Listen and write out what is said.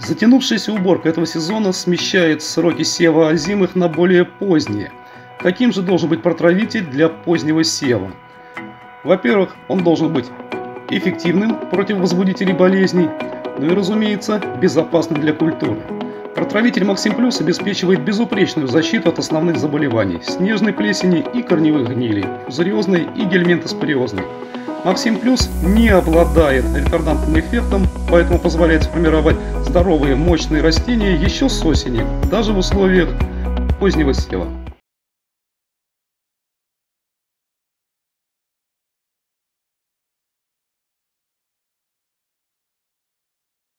Затянувшаяся уборка этого сезона смещает сроки сева озимых на более поздние. Каким же должен быть протравитель для позднего сева? Во-первых, он должен быть эффективным против возбудителей болезней, ну и, разумеется, безопасным для культуры. Протравитель Максим Плюс обеспечивает безупречную защиту от основных заболеваний – снежной плесени и корневых гнилей, фузариозной и гельминтоспориозной. Максим Плюс не обладает ретардантным эффектом, поэтому позволяет сформировать здоровые мощные растения еще с осени, даже в условиях позднего сева.